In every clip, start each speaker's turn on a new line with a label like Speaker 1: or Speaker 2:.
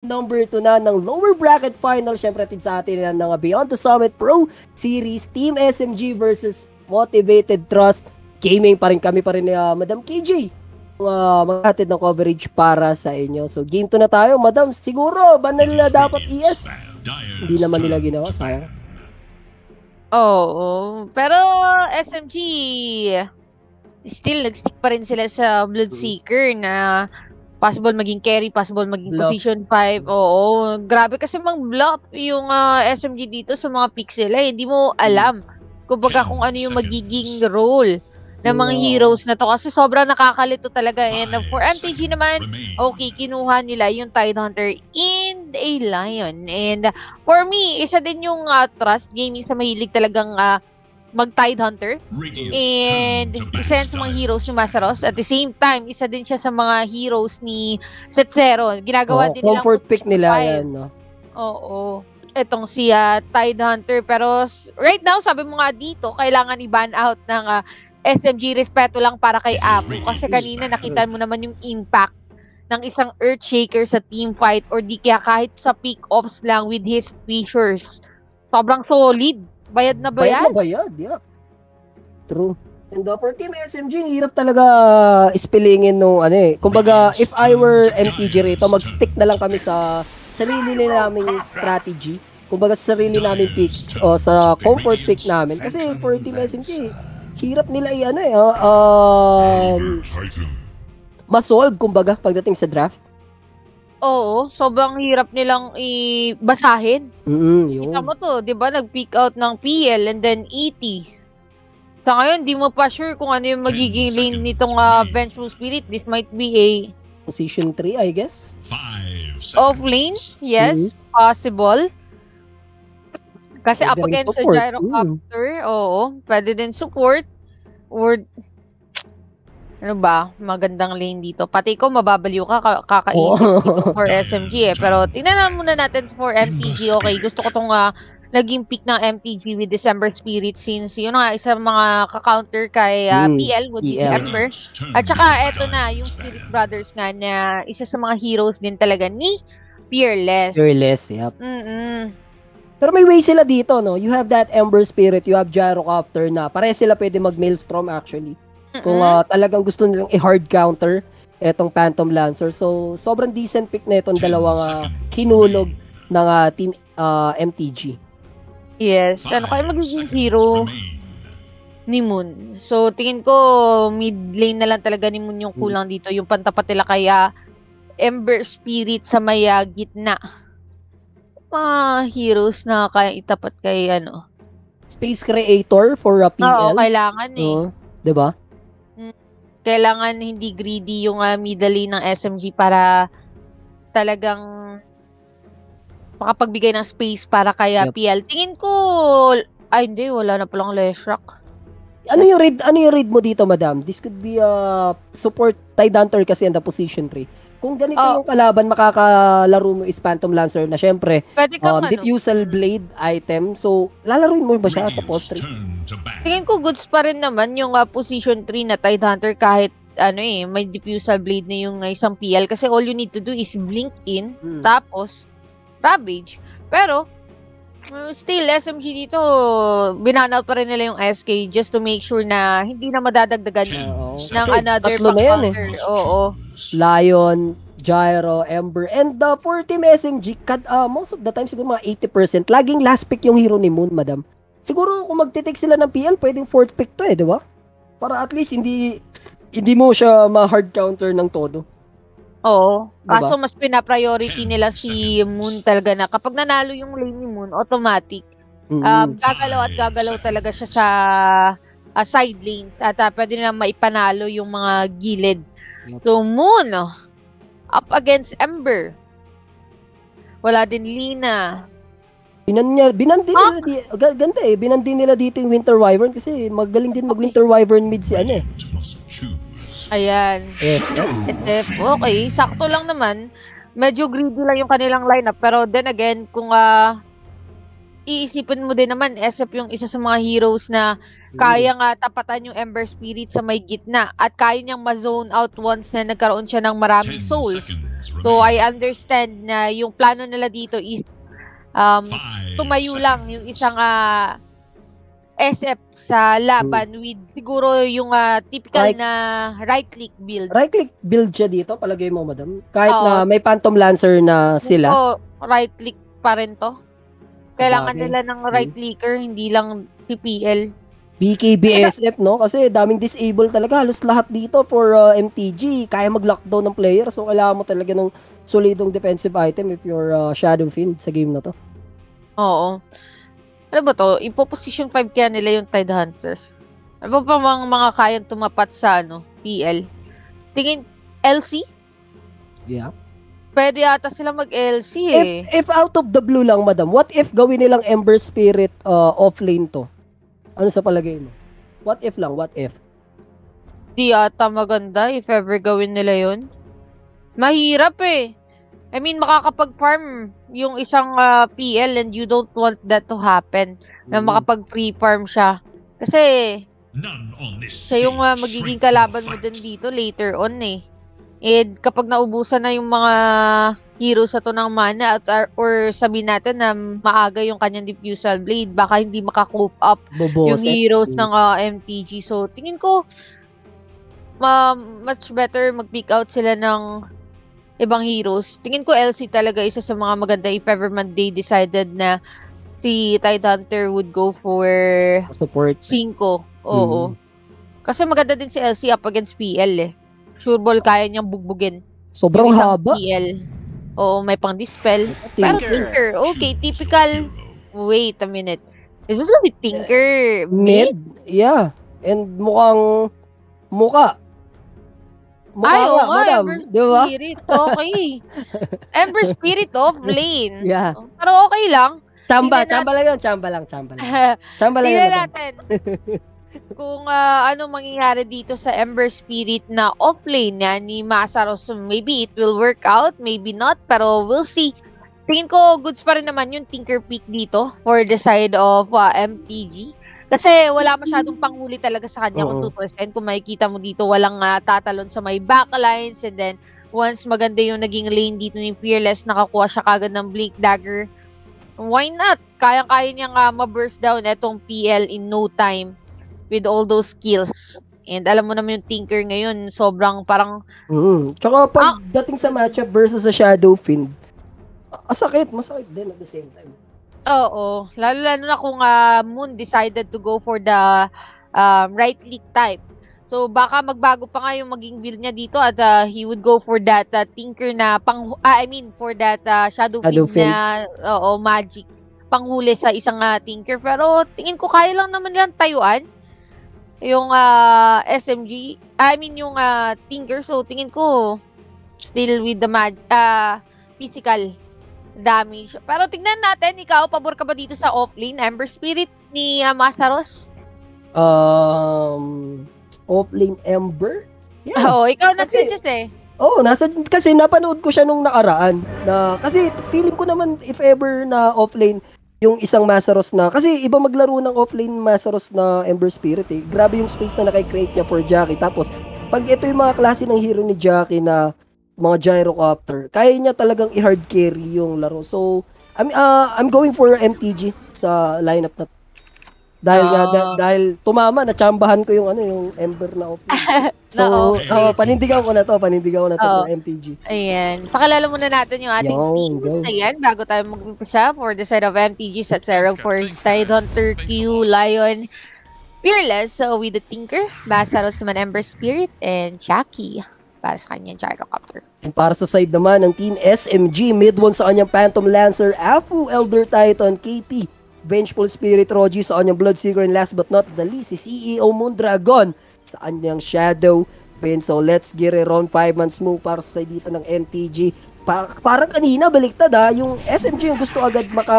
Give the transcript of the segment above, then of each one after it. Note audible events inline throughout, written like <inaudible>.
Speaker 1: number 2 na ng lower bracket final. Syempre, atin sa atin yan ng Beyond the Summit Pro Series Team SMG versus Motivated Trust Gaming pa rin kami pa rin ni uh, Madam KJ. Uh, maghatid ng coverage para sa inyo. So, game 2 na tayo. Madam, siguro, ba na nila dapat ES? Hindi naman nila ginawa, sayang.
Speaker 2: Oo. Pero SMG, still nag-stick pa rin sila sa Bloodseeker na possible maging carry, possible maging
Speaker 1: Bluff.
Speaker 2: position 5. Oo. Grabe kasi mag-bluff yung ah, SMG dito sa mga pixel. Eh. Hindi mo alam kumbaga kung ano yung magiging role ng mga
Speaker 1: Yeah.
Speaker 2: heroes na to. Kasi sobrang nakakalito talaga. And uh, for MTG naman, okay, kinuha nila yung Tide Hunter and a Lion. And uh, for me, isa din yung uh, Trust Gaming sa mahilig talagang uh, mag-Tide Hunter. And isa yan sa mga heroes ni Masaros. At the same time, isa din siya sa mga heroes ni Setsero. Ginagawa
Speaker 1: Oo,
Speaker 2: din nilang
Speaker 1: comfort pick nila
Speaker 2: five.
Speaker 1: yan, no?
Speaker 2: Oo. Etong si ah, Tide Hunter. Pero right now, sabi mo nga dito, kailangan i-ban out ng ah, SMG respeto lang para kay Apo. Kasi kanina nakita mo naman yung impact ng isang Earthshaker sa team fight or di kaya kahit sa pick-offs lang with his fishers. Sobrang solid. Bayad na
Speaker 1: Bayad
Speaker 2: bayad.
Speaker 1: na bayad, yeah. True. And uh, for Team SMG, ang hirap talaga ispilingin nung ano eh. Kumbaga, if I were MTG rito, mag-stick na lang kami sa sarili na naming strategy. Kumbaga, sa sarili namin picks o sa comfort pick namin. Kasi for Team SMG, hirap nila i-ano eh, ah, um, masolve kumbaga pagdating sa draft.
Speaker 2: Oo, sobrang hirap nilang i-basahin.
Speaker 1: Mm, yun.
Speaker 2: Kita mo to, di ba? Nag-pick out ng PL and then ET. Sa ngayon, di mo pa sure kung ano yung magiging lane nitong ah, Vengeful Spirit. This might be a
Speaker 1: Position 3, I guess.
Speaker 2: off lane. Yes, possible. Kasi
Speaker 1: Pwede
Speaker 2: up against sa
Speaker 1: support. Mm.
Speaker 2: Gyrocopter, oo. Pwede din support. Or, ano ba, magandang lane dito. Pati ko, mababaliw ka, ka- kakaisip
Speaker 1: Oo.
Speaker 2: dito for <laughs> SMG eh. Pero, tingnan na muna natin for MTG. Okay, gusto ko tong ah, naging pick ng MTG with December Spirit since yun nga, isa mga ka-counter kay
Speaker 1: Mm,
Speaker 2: PL with
Speaker 1: PL.
Speaker 2: December. At saka, eto na, yung Spirit Brothers nga na isa sa mga heroes din talaga ni Fearless.
Speaker 1: Fearless, yep.
Speaker 2: Mm-mm.
Speaker 1: Pero may way sila dito, no? You have that Ember Spirit, you have Gyrocopter na pare sila pwede mag-Maelstrom actually. Kung
Speaker 2: Mm-mm.
Speaker 1: ah, talagang gusto nilang i-hard counter etong Phantom Lancer. So, sobrang decent pick na itong dalawang ah, hinulog ng ah, team ah, MTG.
Speaker 2: yes. Ano kaya magiging hero ni Moon? So, tingin ko, mid lane na lang talaga ni Moon yung kulang dito. Yung pantapat nila kaya Ember Spirit sa may ah, gitna. Mga heroes na kaya itapat kay ano.
Speaker 1: Space Creator for a
Speaker 2: Oo,
Speaker 1: PL.
Speaker 2: kailangan eh.
Speaker 1: Oo, 'di ba?
Speaker 2: Kailangan hindi greedy yung uh, middle lane ng SMG para talagang makapagbigay ng space para kaya
Speaker 1: Yep.
Speaker 2: PL. Tingin ko, ay hindi, wala na palang Leshrac.
Speaker 1: Ano yung read ano yung read mo dito, madam? This could be a support Tide Hunter kasi in the position 3. Kung ganito
Speaker 2: Oh.
Speaker 1: yung kalaban, makakalaro mo is Phantom Lancer na syempre,
Speaker 2: Pwede kang
Speaker 1: um,
Speaker 2: ano,
Speaker 1: diffusal blade item. So, lalaruin mo ba siya sa post 3?
Speaker 2: tingin ko goods pa rin naman yung uh, position 3 na Tide Hunter kahit ano eh, may diffusal blade na yung isang PL kasi all you need to do is blink in,
Speaker 1: Hmm.
Speaker 2: tapos Ravage. Pero, uh, still, SMG dito, binanaw pa rin nila yung SK just to make sure na hindi na madadagdagan
Speaker 1: Oo.
Speaker 2: ng
Speaker 1: Kasi
Speaker 2: another
Speaker 1: tatlo na yan eh.
Speaker 2: counter. Oo.
Speaker 1: Lion, Gyro, Ember, and uh, for Team SMG, kad, uh, most of the time, siguro mga 80%, laging last pick yung hero ni Moon, madam. Siguro kung magtitake sila ng PL, pwedeng fourth pick to eh, di ba? Para at least hindi hindi mo siya ma-hard counter ng todo.
Speaker 2: Oo.
Speaker 1: Diba?
Speaker 2: Kaso mas pina-priority nila si Moon talaga na kapag nanalo yung lane ni Moon, automatic. Um, gagalaw at gagalaw talaga siya sa ah, side lanes at uh, pwede na maipanalo yung mga gilid. So Moon, oh, up against Ember. Wala din Lina.
Speaker 1: Binan niya, binan din nila di, ga- ganda eh, binan din nila dito yung Winter Wyvern kasi magaling din mag Winter Wyvern mid si ano eh.
Speaker 2: Ayan.
Speaker 1: Yes,
Speaker 2: SF, okay, sakto lang naman. Medyo greedy lang yung kanilang lineup. Pero then again, kung ah, iisipin mo din naman, SF yung isa sa mga heroes na kaya nga tapatan yung Ember Spirit sa may gitna at kaya niyang ma-zone out once na nagkaroon siya ng maraming souls. So I understand na yung plano nila dito is um, tumayo lang yung isang uh, SF sa laban hmm. with siguro yung uh, typical right. na right click build.
Speaker 1: Right click build siya dito, palagay mo, madam? Kahit Oo. na may Phantom Lancer na sila.
Speaker 2: Oo, right click pa rin to. Kailangan Bagay. nila ng right clicker, hmm. hindi lang PPL.
Speaker 1: BKBSF, no? Kasi daming disable talaga. Halos lahat dito for uh, MTG. Kaya mag-lockdown ng player. So, kailangan mo talaga ng solidong defensive item if you're uh, Shadow Fiend sa game na to.
Speaker 2: Oo. Ano ba to? Ipo position 5 kaya nila yung Tide Hunter. Ano pa mga, mga kayang tumapat sa ano, PL? Tingin, LC?
Speaker 1: Yeah.
Speaker 2: Pwede ata sila mag-LC
Speaker 1: eh. If, if out of the blue lang, madam, what if gawin nilang Ember Spirit uh, offlane to? Ano sa palagay mo? What if lang? What if?
Speaker 2: Di ata maganda if ever gawin nila yun. Mahirap eh. I mean, makakapag-farm yung isang uh, ah, PL and you don't want that to happen. Mm. Na makapag-free farm siya. Kasi, siya yung uh, magiging kalaban mo din dito later on eh. And kapag naubusan na yung mga heroes sa to ng mana at or, or sabihin natin na maaga yung kanyang diffusal blade, baka hindi makakope up Bobose. yung heroes ng uh, ah, MTG. So, tingin ko uh, much better mag-pick out sila ng ibang heroes. Tingin ko LC talaga isa sa mga maganda if ever man they decided na si Tide Hunter would go for
Speaker 1: support
Speaker 2: 5. Oo. Mm. Kasi maganda din si LC up against PL eh sure ball kaya niyang bugbugin.
Speaker 1: Sobrang haba.
Speaker 2: PL. Oo, may pang dispel. Pero Tinker, okay, typical. Wait a minute. Is this gonna Tinker?
Speaker 1: Mid? Yeah. And mukhang muka.
Speaker 2: Mukha Ay, nga, madam. Ember diba? Spirit. Okay. <laughs> Ember Spirit of lane.
Speaker 1: Yeah.
Speaker 2: Pero okay lang.
Speaker 1: Chamba, chamba lang yun. Chamba lang, chamba lang. <laughs> Chamba lang yun.
Speaker 2: natin. kung uh, ano mangyayari dito sa Ember Spirit na offlane niya ni Masaros. So maybe it will work out, maybe not, pero we'll see. Tingin ko goods pa rin naman yung Tinker Peak dito for the side of uh, ah, MTG. Kasi wala masyadong panghuli talaga sa kanya kung 2%. Kung makikita mo dito, walang uh, tatalon sa may backlines and then once maganda yung naging lane dito ni Fearless, nakakuha siya kagad ng Blink Dagger. Why not? Kayang-kaya niyang uh, ma-burst down etong PL in no time with all those skills. And alam mo naman yung Tinker ngayon, sobrang parang...
Speaker 1: Mm. Tsaka pagdating ah, sa matchup versus sa Shadow Fiend, asakit, masakit din at the same time.
Speaker 2: Oo. Lalo-lalo na kung uh, Moon decided to go for the um, right click type. So baka magbago pa nga yung maging build niya dito at uh, he would go for that uh, Tinker na pang uh, I mean for that uh, Shadow, Shadow Fiend na oo, magic panghuli sa isang uh, Tinker pero tingin ko kaya lang naman lang tayuan yung uh, SMG, I mean yung uh, Tinker, so tingin ko still with the mag uh, physical damage. Pero tingnan natin, ikaw, pabor ka ba dito sa offlane, Ember Spirit ni uh, Masaros?
Speaker 1: Um, offlane Ember?
Speaker 2: Yeah. Oo, ikaw nag-suggest eh.
Speaker 1: Oo, oh, nasa kasi napanood ko siya nung nakaraan na kasi feeling ko naman if ever na offlane yung isang Masaros na, kasi iba maglaro ng offlane Masaros na Ember Spirit eh. Grabe yung space na nakikreate niya for Jackie. Tapos, pag ito yung mga klase ng hero ni Jackie na mga gyrocopter, kaya niya talagang i-hard carry yung laro. So, I'm, uh, I'm going for MTG sa lineup na dahil uh, nga, da- dahil tumama, natsambahan ko yung ano, yung Ember na OP. <laughs> so, no, oh, panindigan ko na to, panindigan ko na to oh. MTG.
Speaker 2: Ayan. Pakilala muna natin yung ating Yo, teams. Ayan, bago tayo mag-umpisa for the side of MTG sa Zero for Tide Hunter, Q, Lion, Fearless, so with the Tinker, Basaros naman Ember Spirit, and Chucky para sa kanyang gyrocopter.
Speaker 1: Para sa side naman ng Team SMG, mid one sa kanyang Phantom Lancer, Afu, Elder Titan, KP, Vengeful Spirit Roji sa kanyang Bloodseeker and last but not the least si CEO Moondragon sa kanyang Shadow Fin. So let's get it on 5 months move para sa dito ng NTG. Pa- parang kanina baliktad ha, yung SMG yung gusto agad maka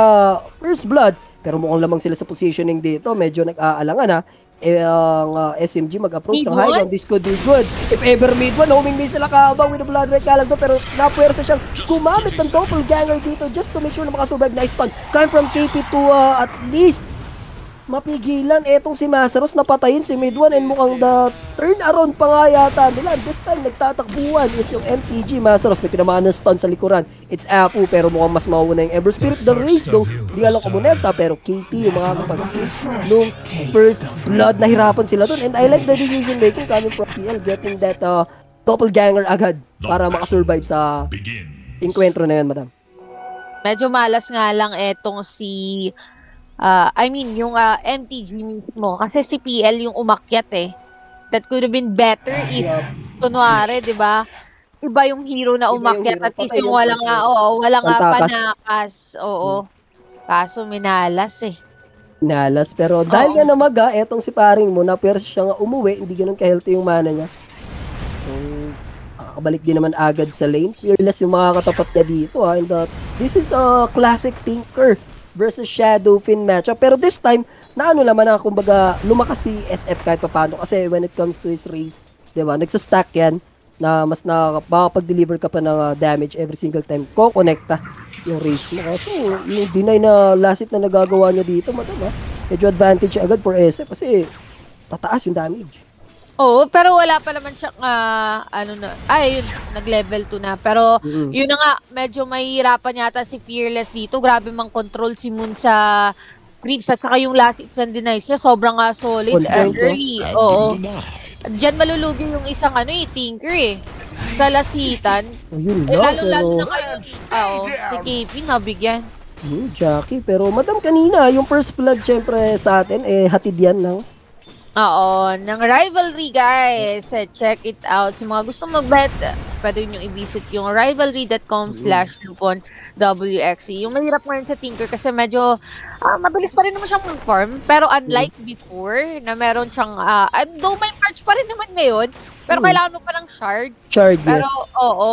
Speaker 1: first blood pero mukhang lamang sila sa positioning dito. Medyo nag-aalangan ha eh, ang uh, SMG mag-approach ng high ground. This could be good. If ever mid one, homing may sila kahabang with the blood red kalag to, pero napwersa siyang gumamit ng doppelganger dito just to make sure na makasurvive. Nice stun. Coming from KP to uh, at least mapigilan. Etong si Masaros napatayin si mid 1 and mukhang the turn around pa nga yata nila. This time, nagtatakbuhan is yung MTG Masaros. May pinamaan ng stun sa likuran. It's Apu pero mukhang mas mauna yung Ever Spirit. The race though, hindi alam kumonekta pero KP yung mga kapag nung first blood, nahirapan sila doon. And I like the decision making coming from PL getting that uh, doppelganger agad para makasurvive sa inkwentro na yan, madam.
Speaker 2: Medyo malas nga lang etong si uh, I mean yung uh, MTG mismo kasi si PL yung umakyat eh. That could have been better if kunwari, 'di ba? Iba yung hero na umakyat at least yung walang nga, oo, walang nga panakas. Oo. Kaso minalas eh.
Speaker 1: Minalas. Pero dahil nga namaga, etong si paring mo, na pero siya nga umuwi, hindi ganun ka-healthy yung mana niya. So, nakakabalik din naman agad sa lane. Fearless yung mga katapat niya dito ha. And uh, this is a classic Tinker versus Shadowfin matchup. Pero this time, na ano naman na kumbaga lumakas si SF kahit paano kasi when it comes to his race, 'di ba? Nagsa-stack 'yan na mas nakakapag-deliver ka pa ng uh, damage every single time ko connecta yung race mo. So, yung deny na last hit na nagagawa niya dito, madam ha? Medyo advantage agad for SF kasi tataas yung damage.
Speaker 2: Oo, pero wala pa naman siyang, uh, ano na, ay, yun, nag-level 2 na. Pero, mm-hmm. yun na nga, medyo mahirapan yata si Fearless dito. Grabe mang control si Moon sa creeps at saka yung last hits and denies niya, sobrang uh, solid and early. Oo. Diyan malulugi yung isang ano eh, Tinker eh. Sa lasitan.
Speaker 1: Ayun
Speaker 2: eh, lalo-lalo na kayo. Oo, si KP nabigyan.
Speaker 1: Hmm, Jackie. Pero madam kanina, yung first blood syempre sa atin, eh hatid yan ng
Speaker 2: Oo, ng rivalry guys. Check it out. Sa mga gusto mag-bet, pwede nyo i-visit yung rivalry.com slash lupon WXC. Yung mahirap ngayon sa Tinker kasi medyo uh, mabilis pa rin naman siyang mag-farm. Pero unlike mm. before, na meron siyang, uh, though may march pa rin naman ngayon, pero mm. kailangan mo pa ng shard.
Speaker 1: Shard,
Speaker 2: pero,
Speaker 1: yes.
Speaker 2: oo.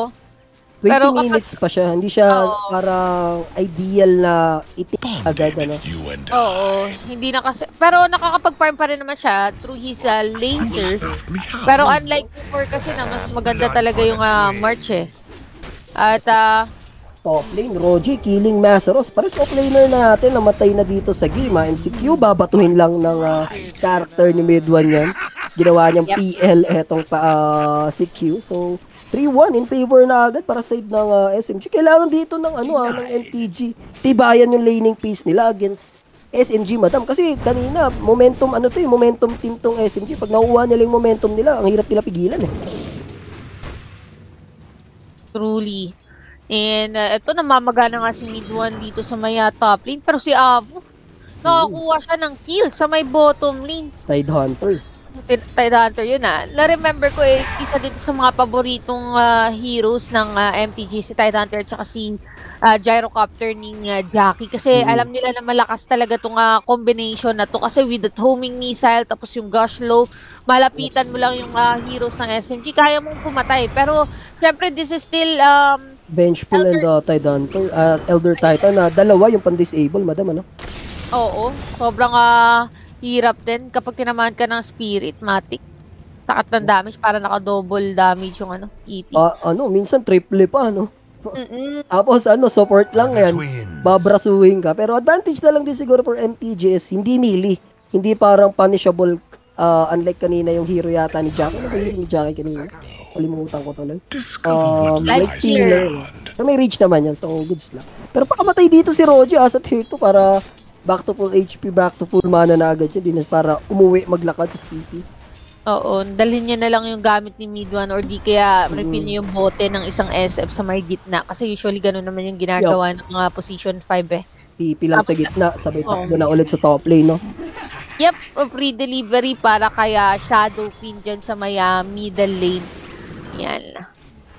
Speaker 1: 20 Pero minutes pa siya. Hindi siya oh, parang ideal na itik agad, ano?
Speaker 2: Oo. Hindi na kasi... Pero nakakapag-farm pa rin naman siya through his uh, laser. Pero unlike before kasi na mas maganda talaga yung uh, March eh. At uh,
Speaker 1: top lane, Roji, killing Masaros. Pares offlaner natin, namatay na dito sa game. Ha? MCQ, babatuhin lang ng uh, character ni Mid-1 yan. Ginawa niyang yep. PL etong uh, si Q. So, 3-1 in favor na agad para side ng uh, ah, SMG. Kailangan dito ng ano ah, ng MTG. Tibayan yung laning piece nila against SMG, madam. Kasi kanina, momentum, ano to eh, momentum team tong SMG. Pag nakuha nila yung momentum nila, ang hirap nila pigilan eh.
Speaker 2: Truly. And uh, ito, namamagana nga si mid 1 dito sa may uh, top lane. Pero si Avo, nakakuha siya ng kill sa may bottom lane.
Speaker 1: Tide Hunter.
Speaker 2: Tide Hunter yun ah. Na-remember ko eh, isa dito sa mga paboritong uh, heroes ng uh, ah, MTG, si Tide Hunter at si uh, Gyrocopter ni uh, Jackie. Kasi mm. alam nila na malakas talaga itong uh, combination na to. Kasi with that homing missile, tapos yung gush low, malapitan mo lang yung uh, heroes ng SMG, kaya mong pumatay. Pero, syempre, this is still um,
Speaker 1: Bench pool Elder... and uh, Hunter, uh, Elder Titan, uh, dalawa yung pan-disable, madam, ano?
Speaker 2: Oo, sobrang uh, Hirap din kapag tinamaan ka ng spirit matic. Takat ng damage para naka-double damage yung ano, ET.
Speaker 1: Ah, ano, minsan triple pa, no? Mm-mm. Tapos ano, support lang yan. Babrasuhin ka. Pero advantage na lang din siguro for MTGS, hindi melee. Hindi parang punishable uh, unlike kanina yung hero yata ni Jackie. Ano ba yung ni Jackie kanina? Kalimutan ko tuloy. Um,
Speaker 2: Life stealer.
Speaker 1: Pero may reach naman yan, so goods lang. Pero pakamatay dito si Roger ah, sa tier 2 para back to full HP, back to full mana na agad siya. Di na para umuwi, maglakad sa TP.
Speaker 2: Oo, dalhin niya na lang yung gamit ni mid 1 or di kaya refill niya yung bote ng isang SF sa may gitna. Kasi usually ganun naman yung ginagawa yep. ng mga position 5 eh.
Speaker 1: TP lang Tapos, sa gitna, sabay oh. takbo na ulit sa top lane, no?
Speaker 2: Yep, free delivery para kaya Shadow Queen dyan sa may uh, middle lane. Yan.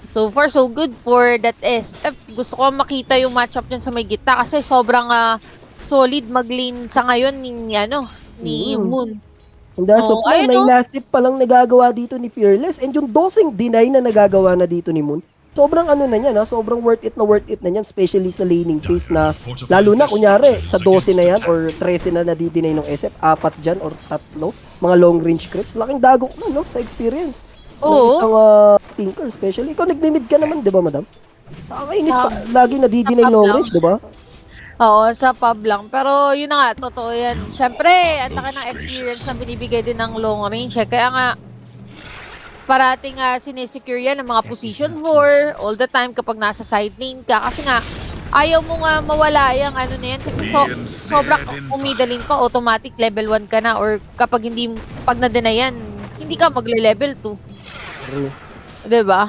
Speaker 2: So far, so good for that SF. Gusto ko makita yung matchup dyan sa may gitna kasi sobrang uh, solid mag-lane sa ngayon ni ano ni mm. Moon.
Speaker 1: And that's oh, of may last tip pa lang nagagawa dito ni Fearless and yung dosing deny na nagagawa na dito ni Moon. Sobrang ano na niyan, ha? sobrang worth it na worth it na niyan, especially sa laning phase na lalo na kunyari sa 12 na yan or 13 na nadidinay ng SF, apat dyan or tatlo, mga long range creeps, laking dagok na no, sa experience. Oo. Isang uh, thinker especially. Ikaw nagmi-mid ka naman, di ba madam? Sa inis pa, lagi nadidinay long range, di ba?
Speaker 2: Oo, sa pub lang. Pero yun na nga, totoo yan. Siyempre, ang laki ng experience na binibigay din ng long range. Eh. Kaya nga, parating uh, sinesecure yan ng mga position 4 all the time kapag nasa side lane ka. Kasi nga, ayaw mo nga mawala yung ano na yan. Kasi so, sobrang umidalin pa, automatic level 1 ka na. Or kapag hindi, pag na yan, hindi ka magle-level 2. Diba?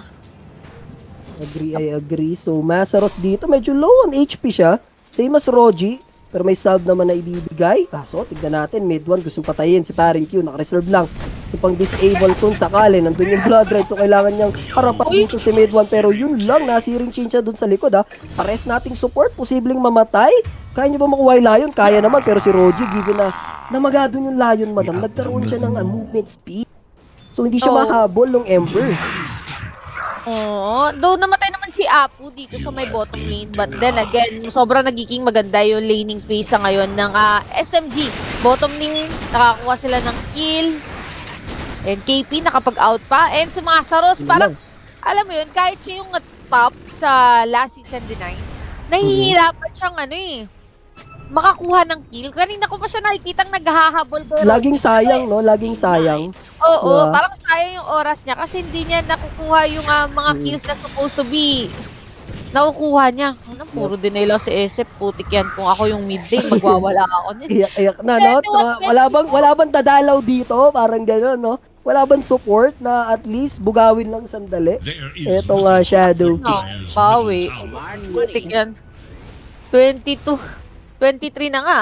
Speaker 1: Agree, I agree. So, Masaros dito, medyo low on HP siya. Same as Roji, pero may salve naman na ibibigay. Kaso, tignan natin, mid 1 gustong patayin si Paring Q, naka-reserve lang. Yung pang disable tun sakali, nandun yung blood red, so kailangan niyang harapan dito si mid 1. Pero yun lang, nasiring chain siya dun sa likod ha. Pares nating support, posibleng mamatay. Kaya niyo ba makuha yung Lion? Kaya naman, pero si Roji, given na namagado yung Lion, madam, nagkaroon siya ng uh, movement speed. So, hindi siya oh. mahabol ng Ember.
Speaker 2: Oo. Though namatay naman si Apu dito sa may bottom lane. But then again, sobrang nagiging maganda yung laning phase sa ngayon ng uh, ah, SMG. Bottom lane, nakakuha sila ng kill. And KP nakapag-out pa. And si Masaros, parang, alam mo yun, kahit siya yung top sa last season denies, nahihirapan siyang ano eh, makakuha ng kill. Kanina ko pa siya nakikita naghahabol. Pero
Speaker 1: Laging sayang, no? Laging sayang.
Speaker 2: Oo, diba? parang sayang yung oras niya kasi hindi niya nakukuha yung uh, mga hmm. kills na supposed to be nakukuha niya. Ano, puro dinelo si SF. Putik yan. Kung ako yung mid day, magwawala ako niyan.
Speaker 1: Iyak, iyak na, no? Wala bang, wala bang dadalaw dito? Parang gano'n, no? Wala bang support na at least bugawin lang sandali? Etong uh, Shadow.
Speaker 2: No, bawi. Putik yan. 22. 23 na nga.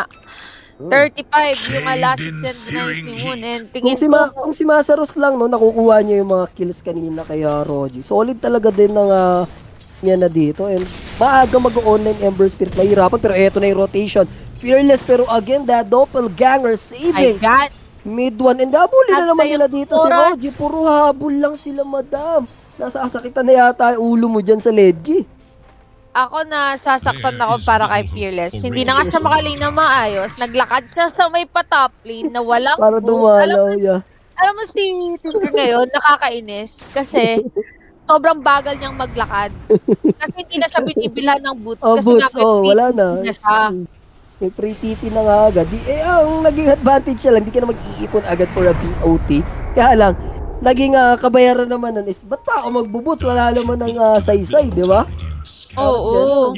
Speaker 2: 35 yung last send nice ni Moon. And tingin
Speaker 1: kung si, Ma- kung si Masaros lang, no, nakukuha niya yung mga kills kanina kaya Roji. Solid talaga din ng uh, niya na dito. And maaga mag-online Ember Spirit. Mahirapan pero eto na yung rotation. Fearless pero again, that doppelganger saving.
Speaker 2: My God.
Speaker 1: Mid one. And habulin na naman nila dito si Roji. Puro habol lang sila, madam. Nasasakitan na yata ulo mo dyan sa ledgi
Speaker 2: ako na sasaktan ako para kay Fearless. Hindi na nga siya makaling na maayos. Naglakad siya sa may patop lane na walang
Speaker 1: Para dumalaw, alam yeah.
Speaker 2: Alam mo si Tinker ngayon, <laughs> nakakainis. Kasi sobrang bagal niyang maglakad. Kasi hindi na siya binibilhan ng boots.
Speaker 1: Oh,
Speaker 2: kasi
Speaker 1: boots,
Speaker 2: nga,
Speaker 1: oh, wala na.
Speaker 2: na siya.
Speaker 1: May free TP na nga agad. Di, eh, ang naging advantage siya lang, hindi ka na mag-iipon agad for a BOT. Kaya lang, naging uh, kabayaran naman nun is, ba't pa ako magbubuts? Wala naman ng uh, saysay, di ba?
Speaker 2: Oo.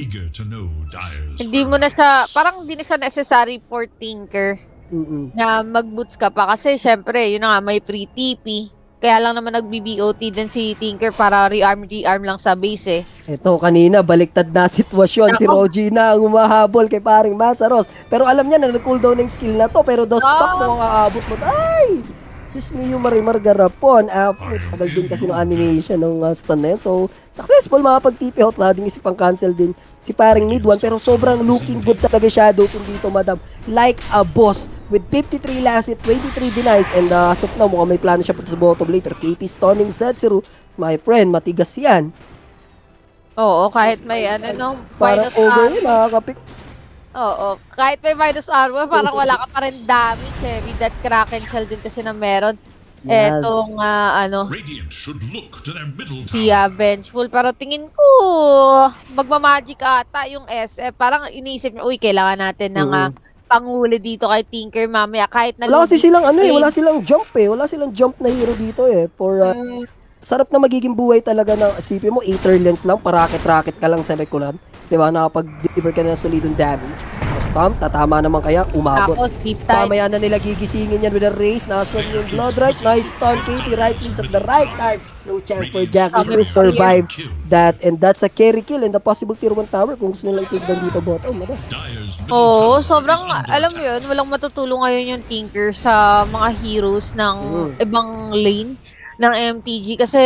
Speaker 2: Hindi mo na siya, parang hindi na siya necessary for Tinker
Speaker 1: Mm-mm.
Speaker 2: na mag-boots ka pa. Kasi syempre, yun na nga, may free TP. Kaya lang naman nag-BBOT din si Tinker para rearm rearm lang sa base eh.
Speaker 1: Ito kanina, baliktad na sitwasyon. Ako. Si Roji na ang umahabol kay paring Masaros. Pero alam niya na nag-cooldown ng skill na to. Pero stock oh. mo aabot mo. Ay! Yung Marimar Garapon. Uh, tagal din kasi ng animation ng uh, stun na yun. So, successful makapag-TP out. Lading isip pang cancel din si paring mid one. Pero sobrang looking good talaga Shadow King dito, madam. Like a boss. With 53 last hit, 23 denies. And uh, as of now, mukhang may plano siya punta sa bottom later. KP stunning Setzeru. My friend, matigas yan.
Speaker 2: Oo, kahit may ano no,
Speaker 1: Parang over yun, nakakapik.
Speaker 2: Oo. Kahit may minus armor, parang wala ka pa rin damage eh. With that Kraken Shell din kasi na meron. Yes. Etong, uh, ano, si uh, Vengeful. Pero tingin ko, magmamagic ata yung SF. Parang iniisip niya, uy, kailangan natin ng uh, panghuli dito kay Tinker mamaya. Kahit na...
Speaker 1: Wala kasi silang ano eh, wala silang jump eh. Wala silang jump na hero dito eh. For, uh, mm. Sarap na magiging buhay talaga ng isipin mo, Aether Lens lang, parakit-rakit ka lang sa rekulan. Di ba? Nakapag-deliver ka na ng solidong damage. Stomp, tatama naman kaya, umabot.
Speaker 2: Tapos, deep time.
Speaker 1: Mamaya na nila gigisingin yan with a race. Nasaan yung blood right? Nice stun, KP right place at the right time. No chance for Jack to survive that. And that's a carry kill and the possible tier 1 tower kung gusto nila itigdan dito bottom. Ano?
Speaker 2: Oo, sobrang, alam mo yun, walang matutulong ngayon yung Tinker sa mga heroes ng mm. ibang lane ng MTG kasi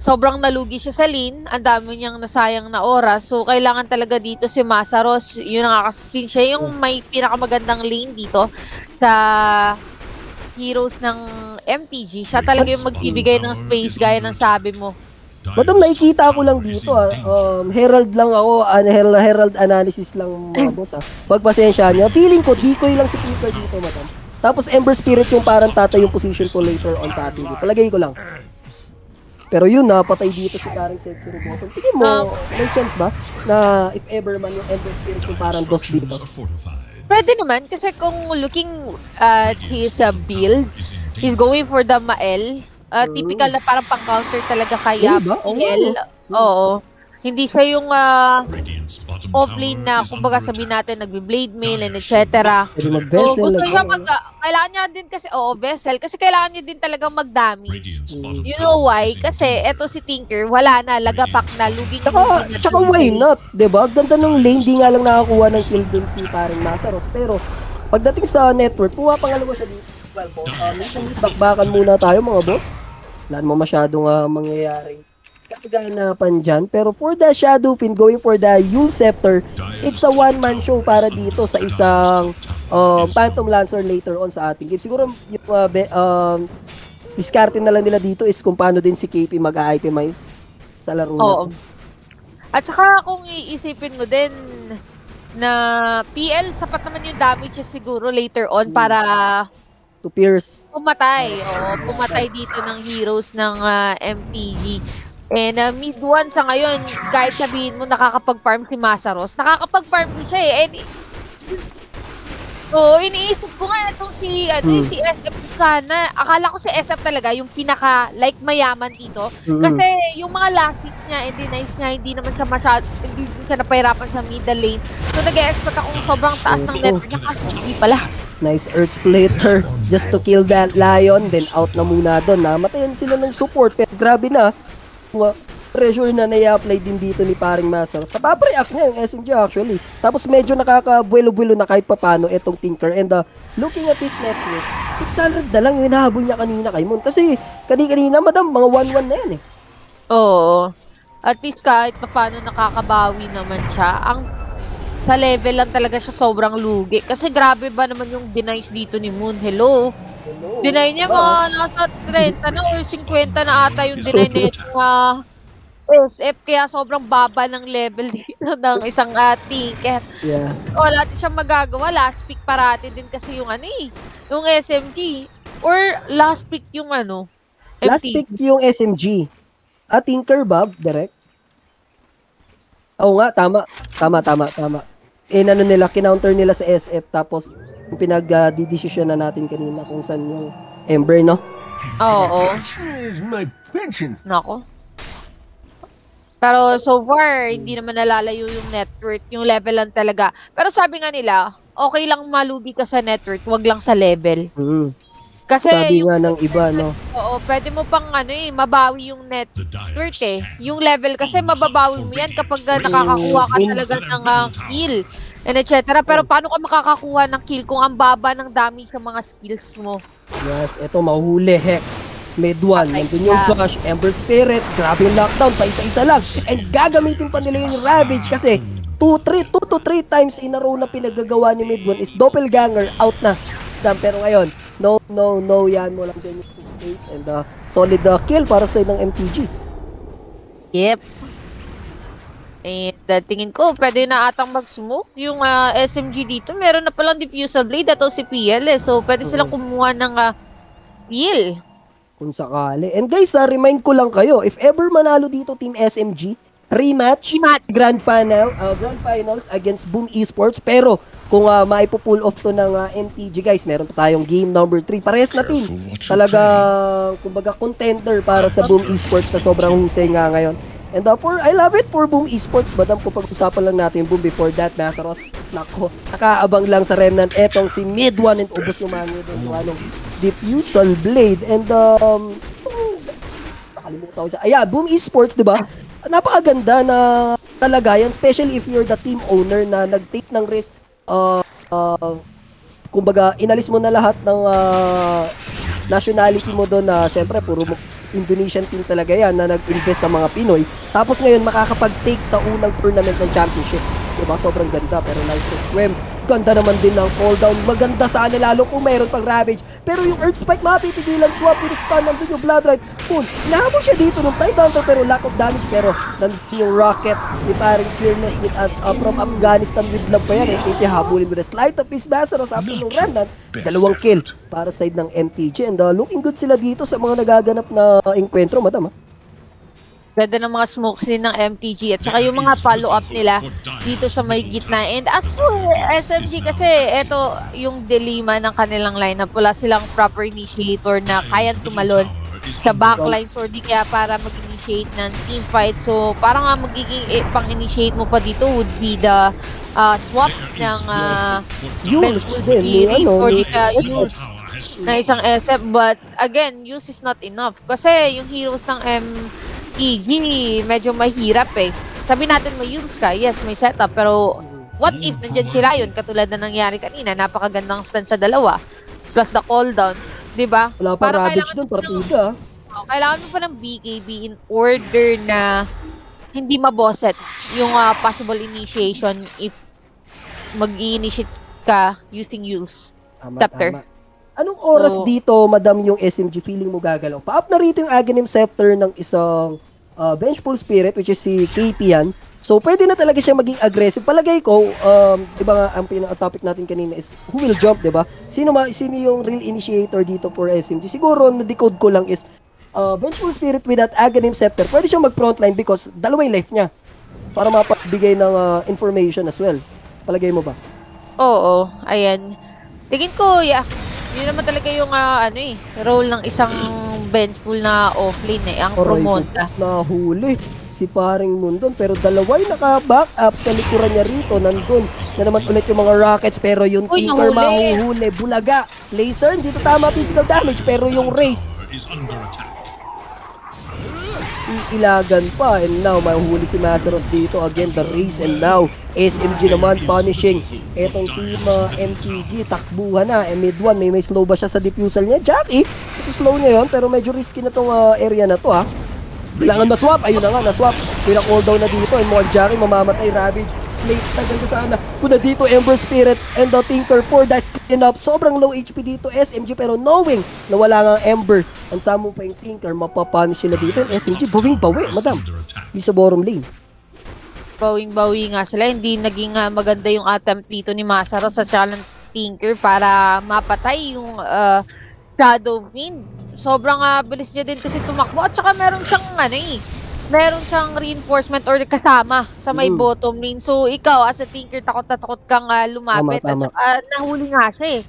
Speaker 2: sobrang nalugi siya sa lane, ang dami niyang nasayang na oras. So, kailangan talaga dito si Masaros. Yun nga kasi siya yung may pinakamagandang lane dito sa heroes ng MTG. Siya talaga yung magbibigay ng space gaya ng sabi mo.
Speaker 1: Madam, nakikita ko lang dito ah. Um, herald lang ako, uh, herald, herald analysis lang mga boss ah. Pagpasensya niya. Feeling ko, decoy lang si Peter dito, madam. Tapos Ember Spirit yung parang tata yung position ko later on sa ating. Palagay ko lang. Pero yun, napatay dito si parang Setsuru Bottom. Tingin mo,
Speaker 2: Um,
Speaker 1: may chance ba na if ever man yung Ender Spirit yung parang dos dito?
Speaker 2: Pwede naman kasi kung looking at his uh, build, he's going for the Mael. Uh, typical na parang pang-counter talaga kaya?
Speaker 1: Oo.
Speaker 2: PL. Oo. Hindi siya yung uh, offlane na kumbaga sabihin natin nagbe-blade mail and etc. So, gusto niya mag, kailangan niya din kasi, oo, vessel, kasi kailangan niya din talagang mag-damage. You know why? Kasi eto si Tinker, wala na, lagapak na, lubing
Speaker 1: Tsaka, tsaka why not? 'Di ba? Ganda ng lane, di nga lang nakakuha ng kill dun si parang Masaros. Pero, pagdating sa network, pumapangalawa siya dito. Well, boss, uh, minsan bakbakan muna tayo mga boss. Wala naman masyadong uh, mangyayaring kasaganapan dyan. Pero for the Shadow Pin, going for the Yule Scepter, it's a one-man show para dito sa isang um, Phantom Lancer later on sa ating game. Siguro yung uh, be, um, diskarte na lang nila dito is kung paano din si KP mag-itemize sa laro na
Speaker 2: Oo. At saka kung iisipin mo din na PL, sapat naman yung damage siguro later on
Speaker 1: Hmm.
Speaker 2: para
Speaker 1: To Pierce.
Speaker 2: pumatay. Oo, pumatay dito ng heroes ng ah, MPG. And uh, mid one sa ngayon, kahit sabihin mo nakakapag-farm si Masaros, nakakapag-farm din siya eh. And, Oo, iniisip ko nga itong si, ano,
Speaker 1: Hmm.
Speaker 2: si SF sana. Akala ko si SF talaga yung pinaka, like, mayaman dito.
Speaker 1: Mm.
Speaker 2: Kasi yung mga last hits niya and denies niya, hindi naman siya masyad, hindi siya napahirapan sa middle lane. So nag-expect akong sobrang taas ng network niya kasi hindi pala.
Speaker 1: Nice Earth Splitter just to kill that Lion. Then out na muna doon. Namatayan sila ng support. Pero grabe na. Pressure na nai-apply din dito ni paring Master. Napapreact niya yung SMG actually. Tapos medyo nakakabuelo-buelo na kahit papano itong Tinker. And uh, looking at this network, 600 na lang yung hinahabol niya kanina kay Moon. Kasi kanina-kanina, madam, mga 1-1 na yan eh.
Speaker 2: Oo. At least kahit pa paano nakakabawi naman siya. Ang sa level lang talaga siya sobrang lugi. Kasi grabe ba naman yung denies dito ni Moon? Hello? Deny niya mga nasa 30 na or 50 na ata yung deny na itong ah, SF. Kaya sobrang baba ng level <laughs> dito ng isang uh, ticket.
Speaker 1: Yeah.
Speaker 2: Wala din siyang magagawa. Last pick parati din kasi yung ano eh. Yung SMG. Or last pick yung ano.
Speaker 1: Last
Speaker 2: MT.
Speaker 1: pick yung SMG. At Tinker Bob, direct. Oo nga, tama. Tama, tama, tama. Eh, ano nila, kinounter nila sa SF, tapos yung pinag-didesisyon na natin kanina kung saan yung Ember, no?
Speaker 2: Oo.
Speaker 3: My pension.
Speaker 2: Nako. Pero so far, hindi naman nalalayo yung network, yung level lang talaga. Pero sabi nga nila, okay lang malugi ka sa network, wag lang sa level.
Speaker 1: Mm.
Speaker 2: Kasi
Speaker 1: Sabi
Speaker 2: yung,
Speaker 1: nga ng iba, no?
Speaker 2: oo, pwede mo pang ano eh, mabawi yung network eh. Yung level kasi mababawi mo yan kapag uh, nakakakuha ka talaga ng uh, kill and etc. Pero paano ka makakakuha ng kill kung ang baba ng damage ng mga skills mo?
Speaker 1: Yes, eto, mahuhuli, Hex. Mid 1,
Speaker 2: Patay
Speaker 1: nandun yung. Flash, Ember Spirit, grabe yung lockdown, pa isa-isa lang. And gagamitin pa nila yung Ravage kasi 2 3 2 to 3 times in a row na pinagagawa ni Mid 1 is Doppelganger out na. Pero ngayon, no, no, no, yan mo lang din yung sa states and uh, solid uh, kill para sa ng MTG.
Speaker 2: Yep. And uh, tingin ko, pwede na atang mag-smoke yung uh, SMG dito. Meron na palang diffusal blade at si PL eh. So, pwede silang kumuha ng uh, PL.
Speaker 1: Kung sakali. And guys, uh, remind ko lang kayo, if ever manalo dito Team SMG, rematch,
Speaker 2: Rematch.
Speaker 1: grand final, uh, grand finals against Boom Esports. Pero kung uh, maipo-pull off to ng uh, MTG guys, meron pa tayong game number 3. Parehas na team. Talaga, kumbaga contender para sa Boom Esports na sobrang husay nga ngayon. And uh, for, I love it for Boom Esports. Madam, kung pag-usapan lang natin Boom before that, Nasaros, nako, nakaabang lang sa Remnant. Etong si Mid 1 and ubos mga doon yung anong diffusal blade. And um, nakalimutan ko siya. Ayan, Boom Esports, di ba? Napakaganda na talagayan, especially if you're the team owner na nag-take ng risk. Uh, uh, kumbaga, inalis mo na lahat ng uh, nationality mo doon na syempre puro Indonesian team talaga yan na nag-invest sa mga Pinoy. Tapos ngayon makakapag-take sa unang tournament ng championship. Diba? Sobrang ganda pero nice to swim. Ganda naman din ng fall down. Maganda sana lalo kung mayroon pang Ravage. Pero yung Earth Spike mapipigilan. Swap yung stun. Nandun yung Blood Ride. Boom. Hinahabol siya dito nung Tide Hunter pero lack of damage. Pero nandun yung Rocket ni paring Fearless with, uh, from Afghanistan with love pa yan. Eh, habulin with a slight of his Basaros after nung Remnant. Dalawang kill para side ng MTG. And uh, looking good sila dito sa mga nagaganap na enkwentro, madam. ah.
Speaker 2: Ganda ng mga smokes din ng MTG at saka yung mga follow-up nila dito sa may gitna. And as for SMG kasi, ito yung dilema ng kanilang lineup. Wala silang proper initiator na kayang tumalon sa backlines or di kaya para mag-initiate ng team fight. So, parang nga magiging eh, pang-initiate mo pa dito would be the uh, swap ng uh,
Speaker 1: Yules
Speaker 2: Bench
Speaker 1: din,
Speaker 2: or di kaya Yules na isang SF. But again, use is not enough. Kasi yung heroes ng MTG, medyo mahirap eh. Sabi natin may use ka, yes, may setup, pero what if nandyan si Ryan, katulad na nangyari kanina, napakagandang stand sa dalawa, plus the cooldown, di ba?
Speaker 1: Wala pa
Speaker 2: Parang
Speaker 1: Ravage
Speaker 2: kailangan
Speaker 1: doon,
Speaker 2: mo ng-
Speaker 1: partida.
Speaker 2: Oh, kailangan mo pa ng BKB in order na hindi maboset yung ah, possible initiation if mag-initiate ka using use.
Speaker 1: Tama,
Speaker 2: Scepter.
Speaker 1: tama. Anong oras
Speaker 2: So-
Speaker 1: dito, madam, yung SMG feeling mo gagalaw? Pa-up na rito yung Aghanim Scepter ng isang uh, Vengeful Spirit, which is si KP yan. So, pwede na talaga siya maging aggressive. Palagay ko, um, di ba nga, ang pinaka-topic natin kanina is who will jump, di ba? Sino, ma, sino yung real initiator dito for SMG? Siguro, na-decode ko lang is uh, Vengeful Spirit with that Aghanim Scepter, pwede siya mag-frontline because dalawa yung life niya para mapagbigay ng uh, information as well. Palagay mo ba?
Speaker 2: Oo, ayan. Tingin ko, yeah. Yun naman talaga yung ah, ano eh, role ng isang benchful na offlane eh, ang
Speaker 1: Aray
Speaker 2: promonta.
Speaker 1: Nahuli si paring Nundon pero dalaway naka-back up sa likuran niya rito nandun na naman ulit yung mga rockets pero yung
Speaker 2: Uy,
Speaker 1: Tinker mahuhuli bulaga laser hindi to tama physical damage pero yung race
Speaker 4: is under attack.
Speaker 1: Iilagan pa and now mahuhuli si Masaros dito again the race and now SMG naman punishing etong team uh, MTG takbuhan na eh mid one may may slow ba siya sa diffusal niya Jackie kasi slow niya yon pero medyo risky na tong uh, area na to ha Kailangan maswap. Ayun na nga, naswap. Pinang cooldown na dito. And mukhang Jackie mamamatay. Ravage. Late na ganda sana. Kuna dito, Ember Spirit and the Tinker for that enough. Sobrang low HP dito, SMG. Pero knowing na wala nga Ember, ang samo pa yung Tinker, mapapunish sila dito. And SMG, bawing bawi, madam. Di sa bottom lane.
Speaker 2: Bawing-bawi nga sila. Hindi naging ah, maganda yung attempt dito ni Masaro sa challenge Tinker para mapatay yung ah, Shadow Fiend. Sobrang ah, bilis niya din kasi tumakbo. At saka meron siyang ano eh, meron siyang reinforcement or kasama sa may
Speaker 1: Mm.
Speaker 2: bottom lane. So ikaw as a Tinker, takot na takot kang ah, lumapit.
Speaker 1: Tama, tama.
Speaker 2: At saka ah, nahuli nga siya eh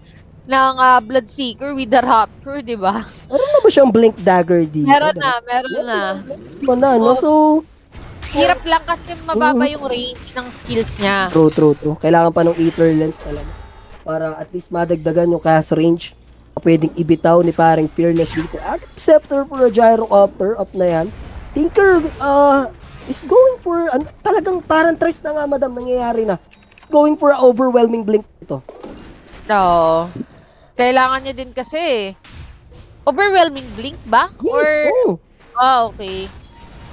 Speaker 2: ng ah, Bloodseeker with the Raptor, di ba?
Speaker 1: Meron na ba siyang Blink Dagger dito?
Speaker 2: Meron na, meron na.
Speaker 1: Meron na, no? So,
Speaker 2: Hirap lang kasi mababa
Speaker 1: Mhm.
Speaker 2: yung range ng skills niya.
Speaker 1: True, true, true. Kailangan pa ng Ether Lens talaga. Para at least madagdagan yung cast range. Pwedeng ibitaw ni parang Fearless dito. Active Scepter for a Gyrocopter. Up na yan. Tinker uh, is going for, an, talagang parang tres na nga madam, nangyayari na. Going for a overwhelming blink ito.
Speaker 2: Oo. Kailangan niya din kasi overwhelming blink ba?
Speaker 1: Yes,
Speaker 2: Or
Speaker 1: oh,
Speaker 2: ah okay.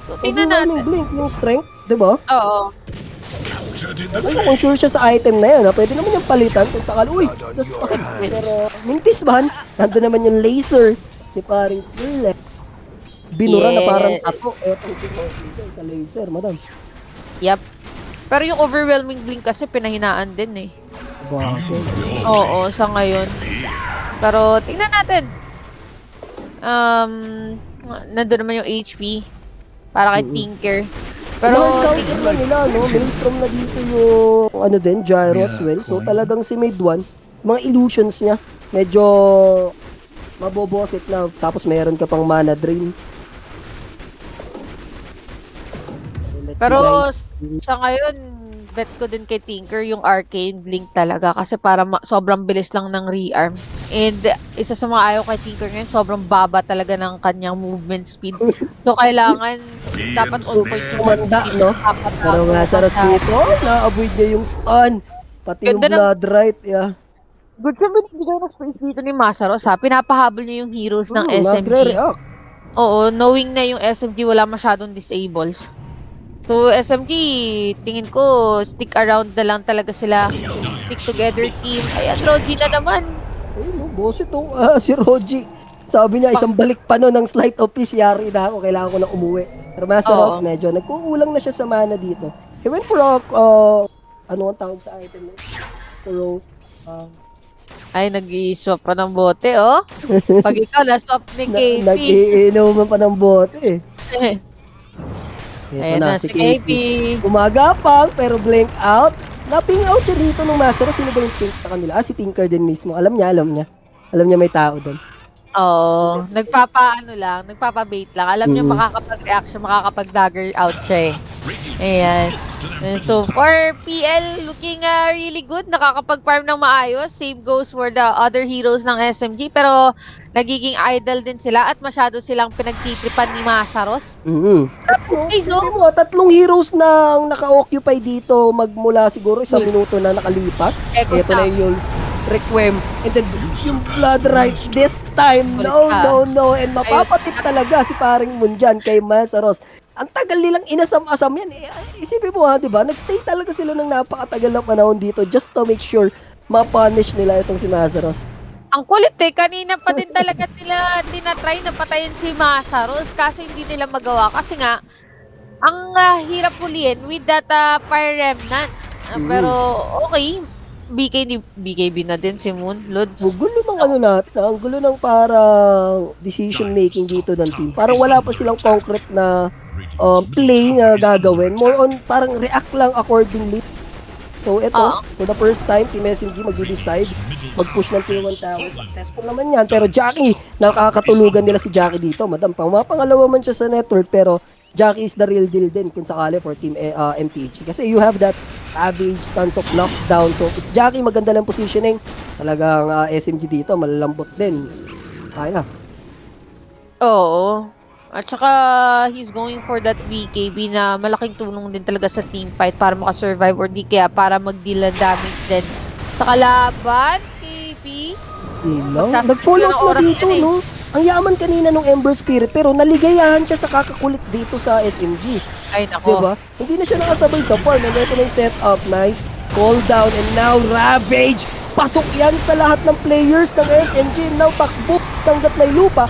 Speaker 2: So, tingnan
Speaker 1: overwhelming
Speaker 2: natin.
Speaker 1: blink yung strength, di ba?
Speaker 2: Oo.
Speaker 1: Ano kung sure siya sa item na yan, ha? pwede naman yung palitan kung sakal, uy, na-stuck. Pero, mintis man, nandun naman yung laser ni paring Fearless. Binura na
Speaker 2: Yes.
Speaker 1: parang tato. Etong si dyan sa laser, madam.
Speaker 2: Yep. Pero yung overwhelming blink kasi pinahinaan din eh.
Speaker 1: Bakit?
Speaker 2: Oo, sa ngayon. Pero tingnan natin. Um, nandun naman yung HP para kay. Tinker. Pero
Speaker 1: Pero,
Speaker 2: tingin
Speaker 1: na nila, no? Maelstrom na dito yung, ano din, gyro as well. So, talagang si Made 1, mga illusions niya, medyo mabobosit na. Tapos, meron ka pang mana drain.
Speaker 2: Pero sa ngayon, bet ko din kay Tinker yung Arcane Blink talaga kasi para ma- sobrang bilis lang ng rearm. And isa sa mga ayaw kay Tinker ngayon, sobrang baba talaga ng kanyang movement speed. So kailangan dapat on point yung
Speaker 1: Kumanda, no?
Speaker 2: Dapat
Speaker 1: Pero nga sa
Speaker 2: kumanda.
Speaker 1: dito, na-avoid niya yung stun. Pati yung
Speaker 2: Ganda ng-
Speaker 1: blood right, yeah.
Speaker 2: Good sa binibigay na space dito ni Masaros ha. Pinapahabol niya yung heroes ng
Speaker 1: Hmm,
Speaker 2: SMG.
Speaker 1: nagre-react.
Speaker 2: Oo, knowing na yung SMG wala masyadong disables. So, SMG, tingin ko, stick around na lang talaga sila. Stick together team. Ayan, Roji na naman.
Speaker 1: Ayun, no, boss ito, ah, si Roji. Sabi niya, isang balik pa no ng slight of peace, yari na ako, kailangan ko na umuwi. Pero Master
Speaker 2: Oo.
Speaker 1: Ross, medyo nagkukulang na siya sa mana dito. He went for a, uh, ano ang tawag sa item a, uh,
Speaker 2: Ay, nag-i-swap pa ng bote, oh. Pag ikaw, na-swap ni <laughs> KP.
Speaker 1: nag-iinuman pa ng bote eh. <laughs> Ito
Speaker 2: Ayan na, si KP.
Speaker 1: Gumagapang, pero blink out. Na-ping out siya dito nung Master. Sino ba yung pink sa kanila? Ah, si Tinker din mismo. Alam niya, alam niya. Alam niya may tao doon.
Speaker 2: Oo. Nagpapaano lang, nagpapabait lang. Alam niya
Speaker 1: Mm.
Speaker 2: makakapag-react siya, makakapag-dagger out siya eh. Ayan. And So, for PL, looking uh, really good. Nakakapag-farm ng maayos. Same goes for the other heroes ng SMG. Pero, nagiging idle din sila at masyado silang pinagtitripan ni Masaros.
Speaker 1: Mm-hmm.
Speaker 2: Okay, so,
Speaker 1: mo, tatlong heroes na ang naka-occupy dito magmula siguro isang minuto na nakalipas.
Speaker 2: Echo
Speaker 1: Ito na yung Requiem, and then yung Blood Right this time. No, no, no. And mapapatip talaga si paring Munjan kay Masaros. Ang tagal nilang inasam-asam yan. Eh, isipin mo ha, di ba? Nagstay talaga sila ng napakatagal na panahon dito just to make sure ma-punish nila itong si Masaros.
Speaker 2: ang kulit eh. Kanina pa din talaga nila tinatry na patayin si Masaros kasi hindi nila magawa. Kasi nga, ang ah, hirap huliin with that uh, Fire Remnant.
Speaker 1: Mm.
Speaker 2: Pero, okay. BKB, BKB na din si Moon, Lods.
Speaker 1: Ang gulo ng ano natin, ah. ang gulo ng parang decision making dito ng team. Parang wala pa silang concrete na um, play na gagawin. More on parang react lang accordingly. So ito,
Speaker 2: Oo.
Speaker 1: for the first time, Team SMG mag-decide, mag-push ng tier 1 tower. Successful naman yan. Pero Jackie, nakakatulugan nila si Jackie dito. Madam, pang mapangalawa man siya sa network, pero Jackie is the real deal din kung sakali for Team uh, MTG. Kasi you have that savage, tons of lockdown. So if Jackie maganda lang positioning, talagang uh, SMG dito, malalambot din. Kaya.
Speaker 2: Oo. At saka, he's going for that BKB na malaking tulong din talaga sa team fight para makasurvive or di kaya para mag-deal ng damage din sa kalaban. KB.
Speaker 1: Ilaw.
Speaker 2: Magsasakit
Speaker 1: Nag-fall
Speaker 2: sila
Speaker 1: out
Speaker 2: ng
Speaker 1: na
Speaker 2: oras
Speaker 1: dito,
Speaker 2: eh.
Speaker 1: no? Ang yaman kanina nung Ember Spirit, pero naligayahan siya sa kakakulit dito sa SMG.
Speaker 2: Ay, nako.
Speaker 1: Diba? Hindi na siya nakasabay sa farm. And ito na yung setup. Nice. Call down. And now, Ravage. Pasok yan sa lahat ng players ng SMG. Now, takbo. Tanggap na yung lupa.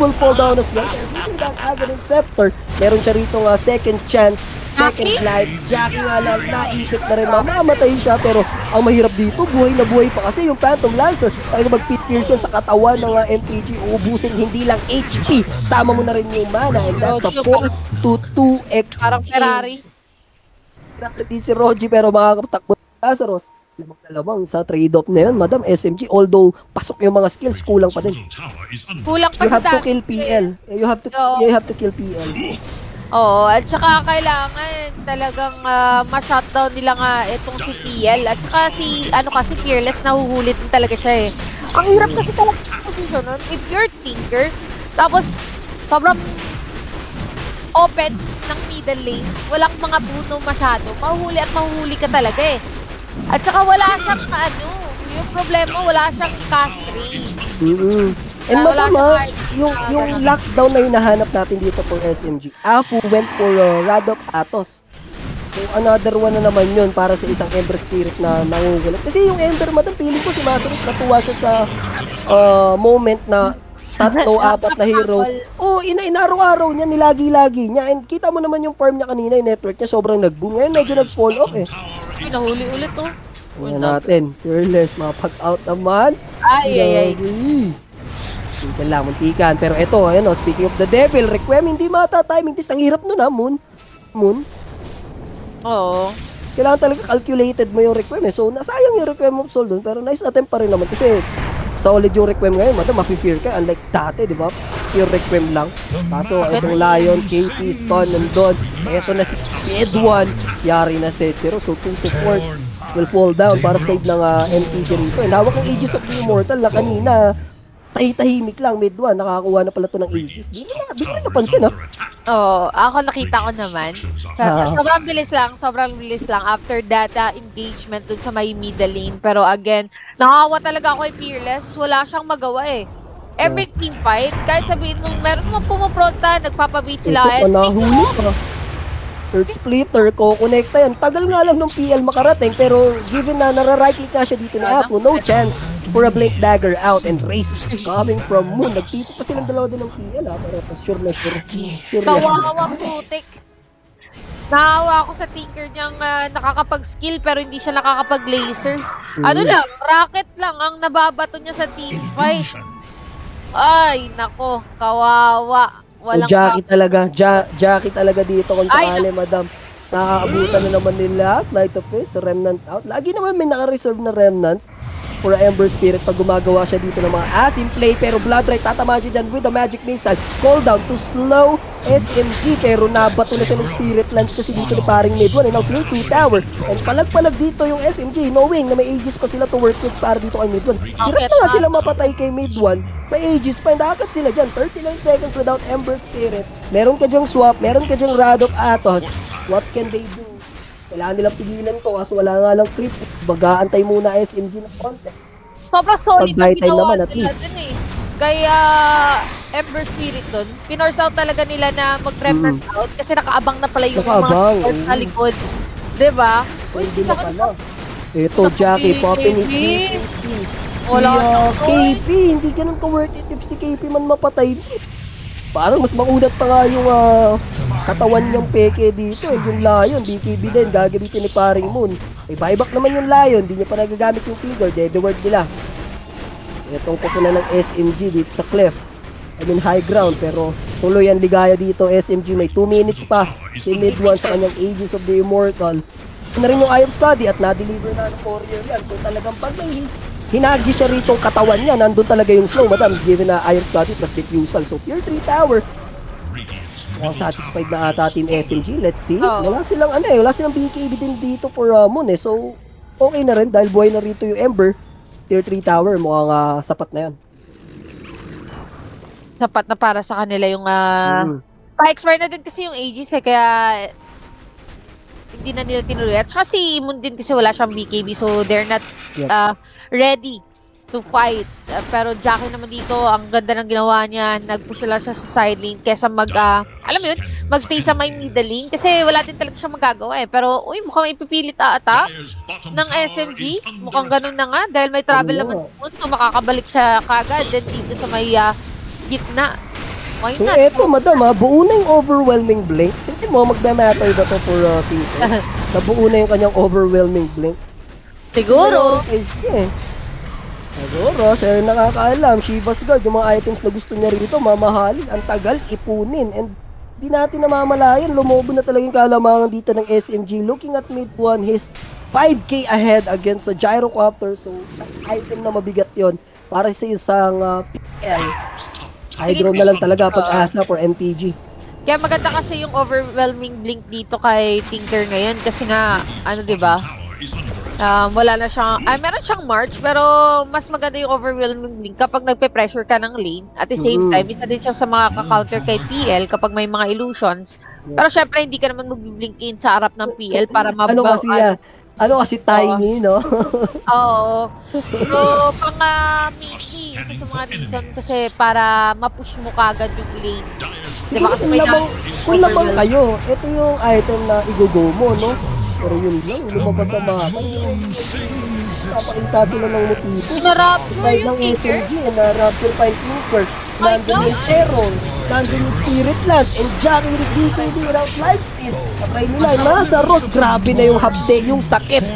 Speaker 1: Will fall down as well. And even that Aghanim Scepter, meron siya rito nga second chance. Second
Speaker 2: Jackie?
Speaker 1: life. Jackie nga lang, naipit na rin. Mamamatay siya. Pero ang mahirap dito, buhay na buhay pa kasi yung Phantom Lancer. Talaga mag-pierce yan sa katawan ng uh, MTG. Uubusin hindi lang HP. Sama mo na rin yung mana. And that's the
Speaker 2: Rojo,
Speaker 1: 4 to 2 exchange.
Speaker 2: Parang Ferrari.
Speaker 1: Hindi si Roji pero makakatakbo Lazarus. Lamang dalawang sa trade-off na yun, Madam SMG. Although, pasok yung mga skills, kulang pa din.
Speaker 2: Kulang pa
Speaker 1: You
Speaker 2: sa
Speaker 1: have to kill
Speaker 2: eh.
Speaker 1: PL. You have to you have to kill PL.
Speaker 2: Oo, at saka kailangan talagang uh, ma-shutdown nila nga itong si PL at saka si, ano kasi, Fearless, nahuhulit din talaga siya eh. Ang hirap kasi talaga sa position nun. If you're Tinker, tapos sobrang open ng middle lane, walang mga puno masyado, mahuhuli at mahuhuli ka talaga eh. At saka wala siyang ano, yung problema, wala siyang cast range.
Speaker 1: mm And
Speaker 2: wala
Speaker 1: ah,
Speaker 2: kahit-
Speaker 1: yung, yung
Speaker 2: ganun.
Speaker 1: lockdown na hinahanap natin dito for SMG. Apu went for uh, Radop Atos. So, another one na naman yun para sa isang Ember Spirit na nangungulit. Kasi yung Ember, madam, feeling ko si Masaros natuwa siya sa uh, moment na tatlo, <laughs> apat na heroes. Oo, oh, ina inaraw-araw niya, nilagi-lagi niya. And kita mo naman yung farm niya kanina, yung network niya sobrang nag-boom. Ngayon medyo nag-fall off eh.
Speaker 2: Ay, nahuli ulit oh.
Speaker 1: Tingnan natin. Fearless, mapag-out naman.
Speaker 2: Ay, ay, ay.
Speaker 1: Muntikan lang, muntikan. Pero ito, ayun oh, speaking of the devil, Requiem, hindi mata-timing this. Ang hirap nun ha, Moon. Moon.
Speaker 2: Oo.
Speaker 1: Kailangan talaga calculated mo yung Requiem eh. So, nasayang yung Requiem of Soul dun. Pero nice attempt pa rin naman. Kasi, solid yung Requiem ngayon. Madam, mapi-fear ka. Unlike dati, di ba? Pure Requiem lang. Kaso, itong Lion, KP, Stun, nandun. Ito na si Edwan. Yari na set zero. So, two support will fall down para save ng uh, MTG rito. And hawak ng Aegis of the Immortal na kanina, tahi-tahimik lang, mid 1, nakakuha na pala to ng Aegis. Di ko na, di na napansin, ha?
Speaker 2: Oo, ako nakita ko naman.
Speaker 1: Ah.
Speaker 2: Sa- sobrang bilis lang, sobrang bilis lang after that uh, engagement dun sa may middle lane. Pero again, nakawa talaga ako kay Fearless. Wala siyang magawa eh. Every team fight, kahit sabihin mo, meron mo pumupronta, nagpapabit sila.
Speaker 1: Ito pa
Speaker 2: And
Speaker 1: nahuli pa. Third splitter, kukonekta yan. Tagal nga lang ng PL makarating, pero given na nara-right click nga siya dito ni Apo, no chance for a Blink Dagger out and race coming from Moon. Nagtito pa silang dalawa din ng PL ha, pero sure na sure. Sure
Speaker 2: kawawa putik. Naawa ako sa tinker niyang ah, nakakapag-skill pero hindi siya nakakapag-laser. Ano
Speaker 1: Mm.
Speaker 2: lang, rocket lang ang nababato niya sa team fight. Ay, nako, kawawa. Walang
Speaker 1: Jackie talaga. Ja, Jackie talaga dito kung sakali, madam. Nakakaabutan na naman nila. Light of Fist, Remnant out. Lagi naman may naka-reserve na Remnant for Ember Spirit pag gumagawa siya dito ng mga asim play. Pero Blood Right tatama siya dyan with the Magic Missile. Call down to slow SMG pero nabato na siya ng Spirit Lance kasi dito ni paring mid 1 and now tier 2 tower. And palag-palag dito yung SMG knowing na may ages pa sila to work with para dito kay mid 1 hirap na sila mapatay kay mid 1 may ages pa and dakat sila dyan. 39 seconds without Ember Spirit. Meron ka dyang swap meron ka dyang Rad of Atos. What can they do kailangan nilang pigilan to kasi wala nga lang creep. Baga-antay muna SMG ng konti.
Speaker 2: Sobrang solid
Speaker 1: Pag
Speaker 2: ginawa
Speaker 1: naman, at least.
Speaker 2: dun eh. Kaya Ember Spirit dun, pinorse out talaga nila na mag-remnant out kasi nakaabang na pala yung
Speaker 1: Mm. Nakaabang,
Speaker 2: mga support sa likod. Diba? Uy,
Speaker 1: Hindi
Speaker 2: si
Speaker 1: na
Speaker 2: Jackie
Speaker 1: pala. Ito, Jackie, it.
Speaker 2: Wala ka na,
Speaker 1: KP, hindi ganun ka worth it if si KP man mapatay. Parang mas makunat pa nga yung ah, katawan niyang peke dito. Yung Lion, BKB din, gagamitin ni paring Moon. May buyback naman yung Lion, di niya pa nagagamit yung figure, dead word nila. Itong pupunan ng SMG dito sa cliff. I mean high ground pero tuloy ang ligaya dito SMG may 2 minutes pa si mid 1 sa kanyang Aegis of the Immortal Ito na rin yung Eye of Scuddy at na-deliver na ng Courier yan so talagang pag may hinagi siya rito ang katawan niya. Nandun talaga yung slow madam. Given na of Scuddy plus diffusal so tier 3 tower Mukhang satisfied na ata team SMG let's see.
Speaker 2: Oo.
Speaker 1: wala silang ano eh. Wala silang BKB din dito for uh, Moon eh. So okay na rin dahil buhay na rito yung Ember. Tier 3 tower mukhang ah, sapat na yan.
Speaker 2: Sapat na para sa kanila yung ah,
Speaker 1: Mm.
Speaker 2: pa-expire na din kasi yung ages eh, kaya hindi na nila tinuloy. At saka si Moon din kasi wala siyang BKB so they're not
Speaker 1: Yep.
Speaker 2: uh, ready to fight. Uh, pero Jackie naman dito, ang ganda ng ginawa niya. Nag-push lang siya sa side lane kesa mag, ah, alam mo yun, magstay sa may middle lane kasi wala din talaga siya magagawa eh. Pero, uy, mukhang ipipilit ata
Speaker 4: Dire's bottom
Speaker 2: ng SMG. Mukhang ganun na nga dahil may travel naman Moon so makakabalik siya kagad then dito sa may ah, gitna. Why
Speaker 1: So
Speaker 2: not?
Speaker 1: eto madam ha, buo na yung overwhelming blink. Tingnan mo, magme-matter ba to for uh, Tinker? <laughs> Nabuo na yung kanyang overwhelming blink.
Speaker 2: Siguro.
Speaker 1: Niya eh. Siguro, siya yung nakakaalam. Shiva's Guard, yung mga items na gusto niya rito, mamahalin. Ang tagal, ipunin. And di natin namamalayan, lumobo na talaga yung kalamangan dito ng SMG. Looking at mid 1, his 5k ahead against sa Gyrocopter. So, isang item na mabigat yon para sa isang uh, PL. Ground na lang talaga pag-asa for MTG.
Speaker 2: Kaya maganda kasi yung overwhelming blink dito kay Tinker ngayon kasi nga, ano 'di ba?
Speaker 4: Attack.
Speaker 2: Um, wala na siyang, ay meron siyang march pero mas maganda yung overwhelming blink kapag nagpe-pressure ka ng lane. At the same
Speaker 1: Mhm.
Speaker 2: time, isa din siya sa mga ka-counter kay PL kapag may mga illusions. Pero syempre hindi ka naman mag-blinkin sa harap ng PL para mabaw.
Speaker 1: Ano kasi yan? Ano kasi tiny, no? <laughs>
Speaker 2: Oo. So, pang uh, maybe, isa sa mga reason kasi para ma-push mo kagad yung lane.
Speaker 4: Dire's
Speaker 2: Diba
Speaker 1: Siguro
Speaker 2: kasi
Speaker 1: kung
Speaker 2: dami-
Speaker 1: kung
Speaker 2: overwhelm.
Speaker 1: kayo, ito yung item na i-go mo, no? Pero yun lang, lumabas sa mapa. Papakita sila ng motibo.
Speaker 2: Pinarapture
Speaker 1: Side
Speaker 2: yung
Speaker 1: ng
Speaker 2: Tinker.
Speaker 1: SMG, na Rapture pa yung Tinker.
Speaker 2: My
Speaker 1: Nandun yung Terror, nandun yung Spirit Lance, and Jackie with BKB without lifesteal. Patry nila, nasa Ross, grabe na yung habde, yung sakit.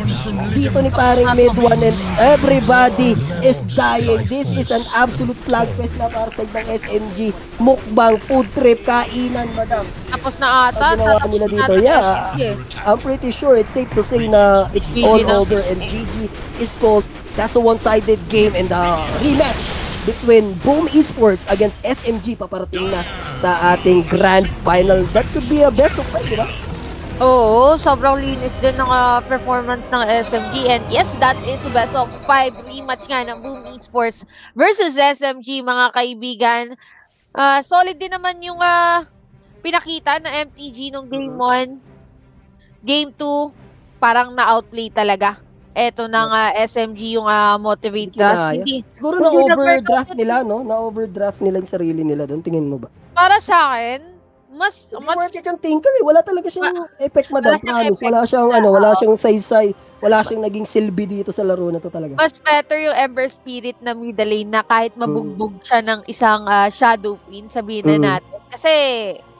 Speaker 1: Dito ni paring one and everybody is dying. This is an absolute slugfest na para sa ibang SMG. Mukbang, food trip, kainan, madam.
Speaker 2: Tapos na ata.
Speaker 1: Ang ginawa nila dito, yeah.
Speaker 2: Eh.
Speaker 1: I'm pretty sure it's safe to say na it's all over and GG is called. That's a one-sided game and the rematch between Boom Esports against SMG paparating na sa ating grand final. That could be a best of five, di ba?
Speaker 2: Oo, sobrang linis din ng ah, performance ng SMG. And yes, that is best of 5 rematch nga ng Boom Esports versus SMG, mga kaibigan. Ah, solid din naman yung ah, pinakita ng MTG nung Game 1. Game 2, parang na-outplay talaga. Eto ng ah, SMG yung ah, Motivate
Speaker 1: Hindi
Speaker 2: Trust.
Speaker 1: kinaya.
Speaker 2: Hindi.
Speaker 1: Siguro na-overdraft
Speaker 2: na-workout.
Speaker 1: nila, no? Na-overdraft nila yung sarili nila doon. Tingin mo ba?
Speaker 2: Para sa akin, mas,
Speaker 1: Hindi
Speaker 2: mas
Speaker 1: worth it yung Tinker eh. Wala talaga siyang effect, madam.
Speaker 2: wala siyang
Speaker 1: Promise.
Speaker 2: effect.
Speaker 1: Wala siyang, ano, wala siyang saysay. Wala siyang naging silbi dito sa laro na to talaga.
Speaker 2: mas better yung Ember Spirit na middle lane na kahit mabugbog siya ng isang ah, Shadow Queen, sabihin na
Speaker 1: Mm.
Speaker 2: natin. Kasi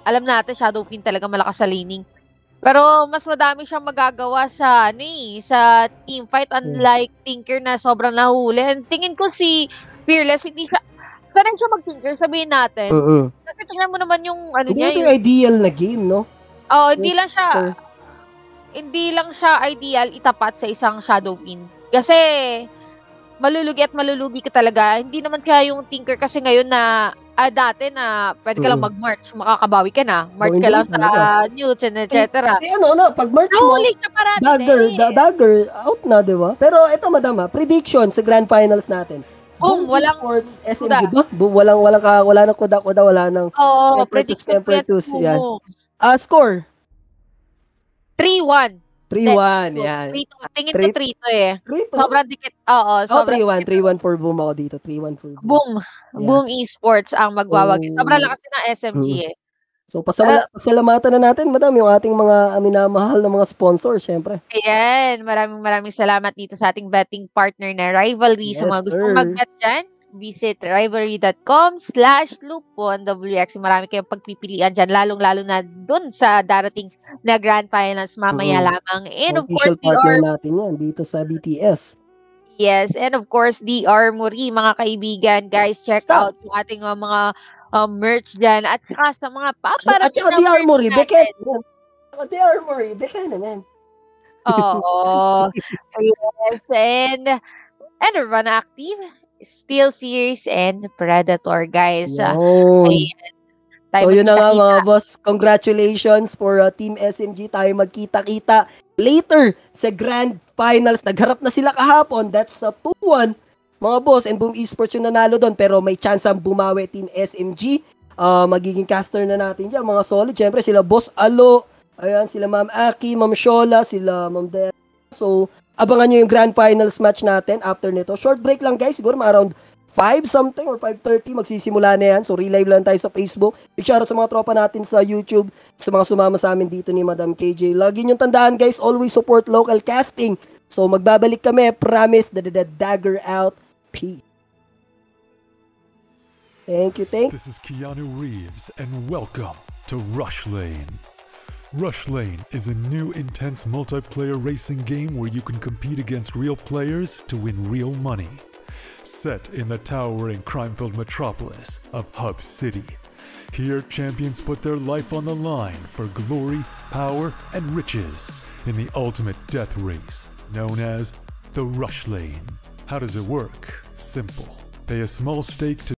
Speaker 2: alam natin Shadow Queen talaga malakas sa laning. Pero mas madami siyang magagawa sa ano eh, sa team fight unlike Tinker na sobrang nahuli. And tingin ko si Fearless hindi siya sanay siya mag-tinker, sabihin natin.
Speaker 1: Mm-mm.
Speaker 2: Kasi tingnan mo naman yung ano
Speaker 1: Hindi
Speaker 2: niya,
Speaker 1: ito
Speaker 2: yung
Speaker 1: ideal na game, no?
Speaker 2: Oo, hindi lang siya
Speaker 1: Oo.
Speaker 2: hindi lang siya ideal itapat sa isang Shadow Pin. Kasi malulugi at malulugi ka talaga. Hindi naman siya yung tinker kasi ngayon na ah, dati na pwede ka lang
Speaker 1: Mm.
Speaker 2: mag-march, makakabawi ka na. March
Speaker 1: Oo,
Speaker 2: ka lang sa
Speaker 1: talaga.
Speaker 2: newts and et cetera.
Speaker 1: Eh ano, no, pag merch mo,
Speaker 2: Nahuli siya parati
Speaker 1: dagger,
Speaker 2: eh.
Speaker 1: da- dagger, out na, di ba? Pero ito, madam, ah, prediction sa grand finals natin.
Speaker 2: Boom,
Speaker 1: Boom
Speaker 2: walang
Speaker 1: Esports, SMG ba? Boom, walang, walang, ka, wala nang kuda-kuda, wala nang,
Speaker 2: Oo,
Speaker 1: Temper
Speaker 2: predict
Speaker 1: twos, temper
Speaker 2: ko yan.
Speaker 1: yan.
Speaker 2: Oo.
Speaker 1: ah, score,
Speaker 2: 3-1.
Speaker 1: 3-1, yan.
Speaker 2: 3-2. Tingin
Speaker 1: Three-
Speaker 2: ko 3-2 eh.
Speaker 1: 3-2?
Speaker 2: Sobrang dikit. Oo,
Speaker 1: Oh,
Speaker 2: sobrang
Speaker 1: 3-1,
Speaker 2: dikit.
Speaker 1: 3-1 for Boom ako dito, 3-1 for Boom.
Speaker 2: Boom.
Speaker 1: Yeah.
Speaker 2: Boom Esports ang magwawagi.
Speaker 1: Oh.
Speaker 2: Sobrang lakas ng SMG eh.
Speaker 1: So, pasala, pasalamatan na natin, madam, yung ating mga minamahal na mga sponsor, syempre.
Speaker 2: Ayan, maraming maraming salamat dito sa ating betting partner na Rivalry. sa
Speaker 1: Yes,
Speaker 2: mga gusto mag-bet dyan, visit rivalry.com slash WX. Marami kayong pagpipilian dyan, lalong-lalo na dun sa darating na grand finals mamaya
Speaker 1: Mhm.
Speaker 2: lamang. And of course, the
Speaker 1: partner
Speaker 2: Ar-
Speaker 1: natin yan dito sa BTS.
Speaker 2: yes, and of course, the Armory, mga kaibigan. Guys, check
Speaker 1: Stop.
Speaker 2: out yung ating uh, mga uh, merch dyan. At saka sa mga
Speaker 1: At
Speaker 2: paparating
Speaker 1: saka The Armory. Beckett. The Armory, Beckett naman.
Speaker 2: Oo. <laughs> yes, and and Run Active, Steel Series, and Predator, guys. Ah, ayan. Tayo
Speaker 1: So yun na nga mga boss, congratulations for uh, Team SMG. Tayo magkita-kita later sa Grand Finals. Nagharap na sila kahapon. That's the 2-1 mga boss. And Boom Esports yung nanalo doon. Pero may chance ang bumawi Team SMG. Uh, magiging caster na natin dyan. Mga solid. Siyempre sila Boss Alo. Ayan, sila Ma'am Aki, Ma'am Shola, sila Ma'am Del. So, abangan nyo yung Grand Finals match natin after nito. Short break lang guys. Siguro mga around 5 something or 5.30 magsisimula na yan. So, relive lang tayo sa Facebook. Big shoutout sa mga tropa natin sa YouTube, sa mga sumama sa amin dito ni Madam KJ. Lagi niyong tandaan guys, always support local casting. So, magbabalik kami. Promise, the, the, the dagger out. Peace. Thank you, thank
Speaker 5: This is Keanu Reeves, and welcome to Rush Lane. Rush Lane is a new intense multiplayer racing game where you can compete against real players to win real money. Set in the towering crime filled metropolis of Hub City. Here, champions put their life on the line for glory, power, and riches in the ultimate death race known as the Rush Lane. How does it work? Simple. Pay a small stake to